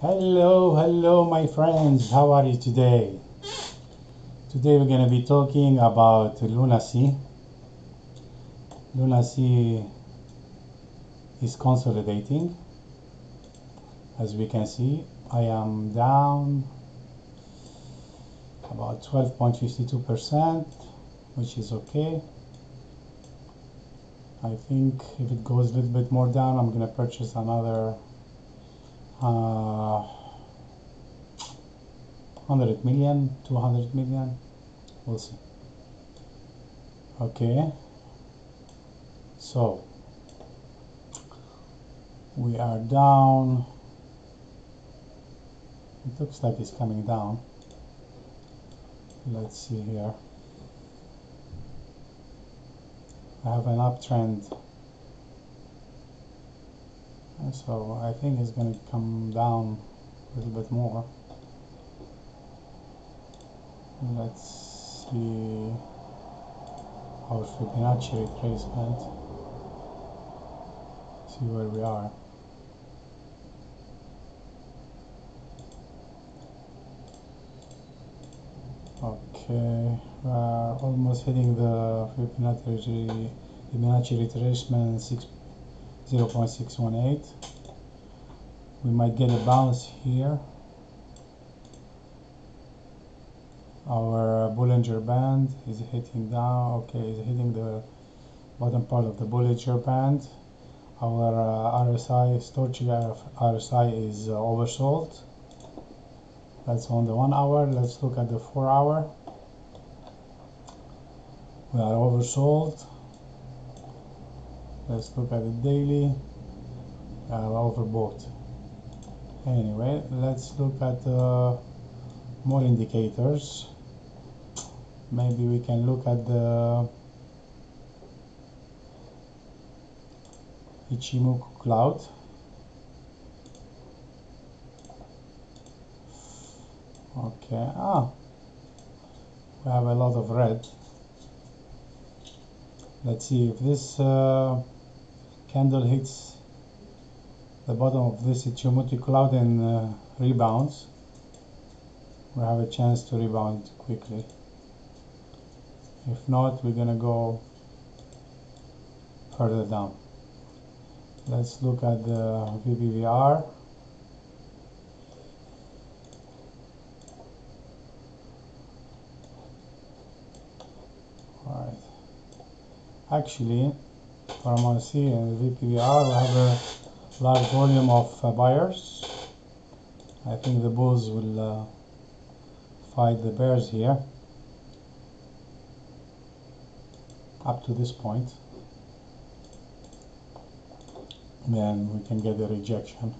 Hello, hello, my friends. How are you today? Today we're going to be talking about Lunac. Lunac is consolidating. As we can see, I am down about 12.52%, which is okay. I think if it goes a little bit more down, I'm going to purchase another uh, 100 million, 200 million, we'll see. Okay, so we are down. It looks like it's coming down. Let's see here. I have an uptrend so I think it's going to come down a little bit more. Let's see our Fibonacci retracement see where we are. Okay we are almost hitting the Fibonacci, Fibonacci retracement 6 0.618 we might get a bounce here. Our Bollinger Band is hitting down. Okay is hitting the bottom part of the Bollinger Band. Our uh, RSI Storchik RSI is uh, oversold. That's on the one hour. Let's look at the four hour. We are oversold let's look at the daily uh, overbought. Anyway let's look at uh, more indicators. Maybe we can look at the Ichimoku cloud. Okay ah we have a lot of red. Let's see if this uh, candle hits the bottom of this Ichimoku cloud and uh, rebounds. We have a chance to rebound quickly. If not we're gonna go further down. Let's look at the VPVR alright actually from I see in VPVR we have a large volume of uh, buyers. I think the bulls will uh, fight the bears here. Up to this point. Then we can get a rejection.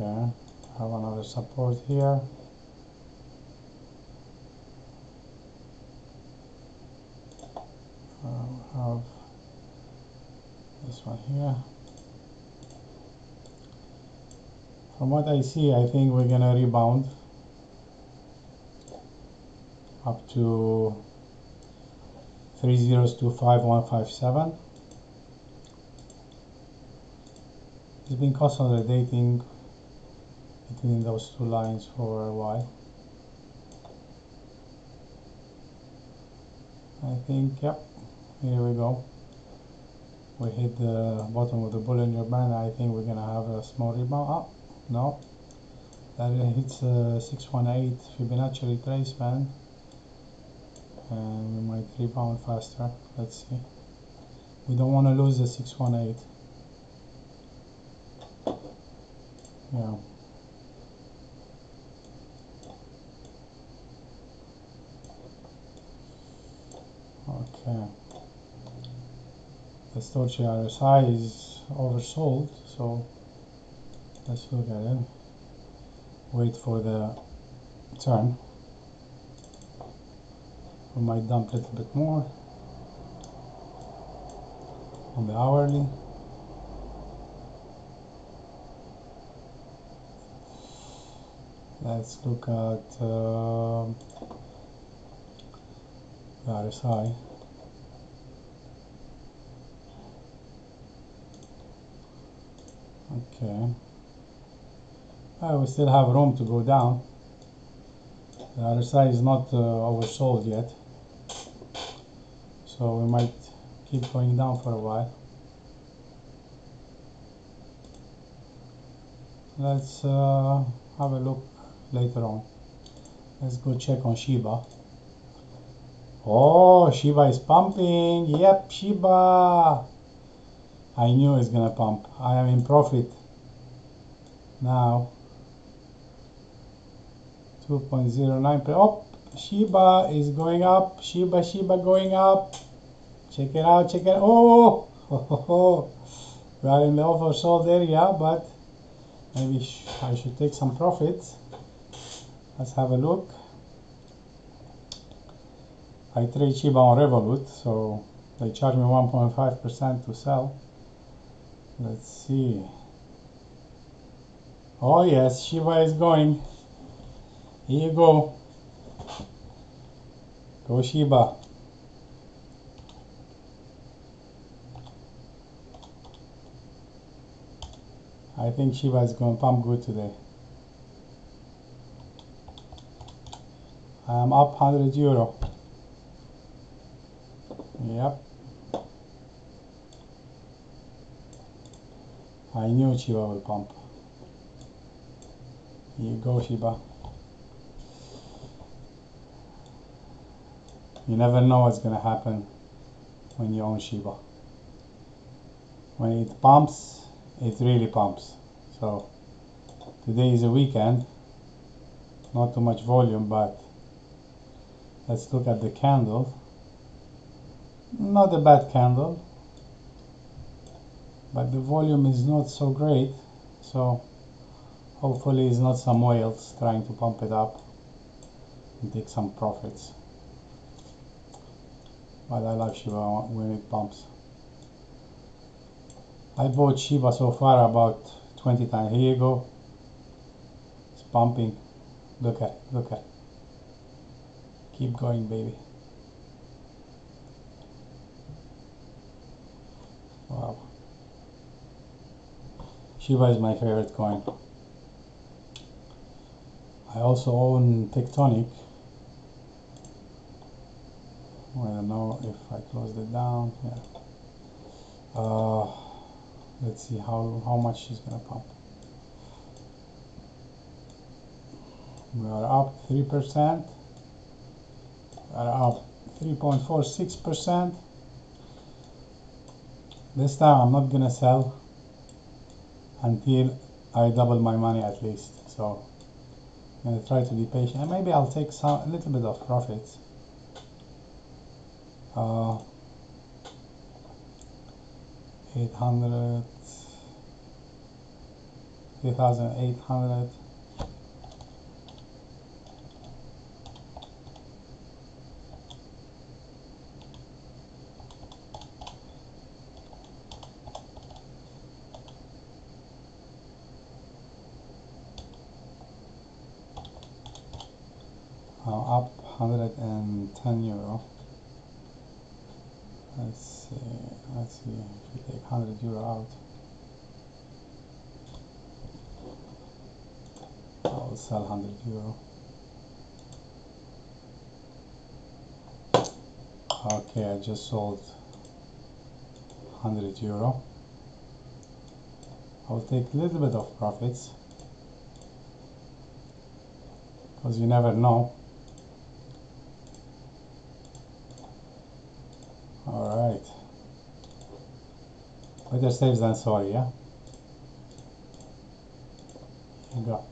Okay. Have another support here have this one here. From what I see I think we're gonna rebound up to 3025157 it's been consolidating between those two lines for a while. I think yep here we go. We hit the bottom of the Bollinger Band I think we're gonna have a small rebound. Oh no. That hits uh, 618 Fibonacci retracement and we might rebound faster. Let's see. We don't want to lose the 618 yeah. Okay the Storchik RSI is oversold so let's look at it. Wait for the turn. We might dump a little bit more. On the hourly. Let's look at uh, the RSI Okay. Uh, we still have room to go down. The other side is not uh, oversold yet. So we might keep going down for a while. Let's uh, have a look later on. Let's go check on Shiba. Oh, Shiba is pumping. Yep, Shiba. I knew it's gonna pump. I am in profit now. 2.09 per oh Shiba is going up Shiba Shiba going up check it out check it out oh, oh, oh, oh. we in the oversold area but maybe I should take some profits let's have a look I trade Shiba on Revolut so they charge me 1.5% to sell let's see oh yes Shiba is going here you go. Go Shiba. I think Shiba is going pump good today. I am up 100 euro. Yep. I knew Shiba will pump. You go Shiba. You never know what's going to happen when you own Shiba. When it pumps, it really pumps. So today is a weekend, not too much volume, but let's look at the candle. Not a bad candle, but the volume is not so great. So hopefully it's not some whales trying to pump it up and take some profits but I like Shiba when it pumps. I bought Shiba so far about 20 times. Here you go. It's pumping. Look at, look at. Keep going, baby. Shiba is my favorite coin. I also own Tectonic. I don't know if I closed it down. Yeah. Uh, let's see how how much she's gonna pump. We are up 3% we are up 3.46% this time I'm not gonna sell until I double my money at least. So I'm gonna try to be patient. And maybe I'll take some a little bit of profits. Uh, 800 3800 uh, up 110 euro. Let's see let's see if we take 100 euro out. I'll sell 100 euro. Okay I just sold 100 euro. I'll take a little bit of profits because you never know Alright. Better safe than sorry, yeah? Go.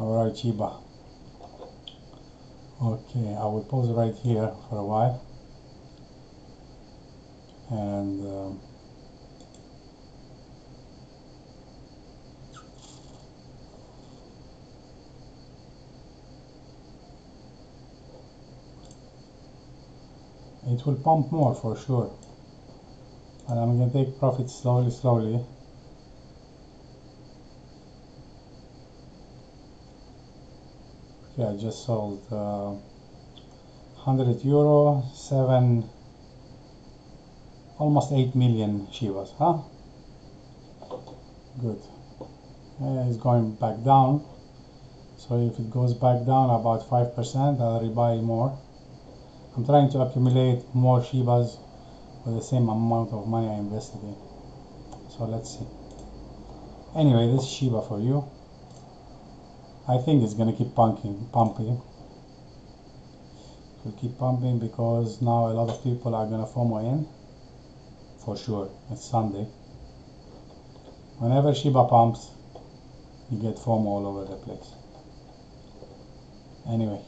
Alright, Shiba. Okay, I will pause right here for a while. And um, it will pump more for sure. And I'm going to take profit slowly slowly. Okay I just sold uh, 100 euro 7 almost 8 million Shibas huh? Good. Yeah, it's going back down. So if it goes back down about 5% I'll rebuy more I'm trying to accumulate more Shibas with the same amount of money I invested in. So let's see. Anyway this Shiba for you. I think it's gonna keep pumping pumping. It will keep pumping because now a lot of people are gonna FOMO in for sure it's Sunday. Whenever Shiba pumps you get FOMO all over the place. Anyway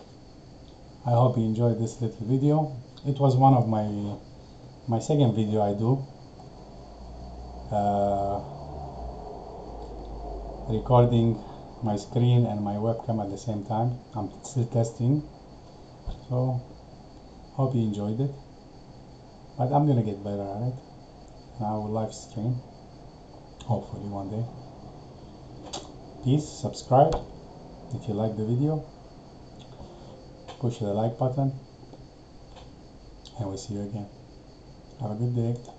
I hope you enjoyed this little video. It was one of my my second video I do. Uh, recording my screen and my webcam at the same time. I'm still testing. So hope you enjoyed it. But I'm gonna get better at it. And I will live stream hopefully one day. Please subscribe if you like the video push the like button and we'll see you again. Have a good day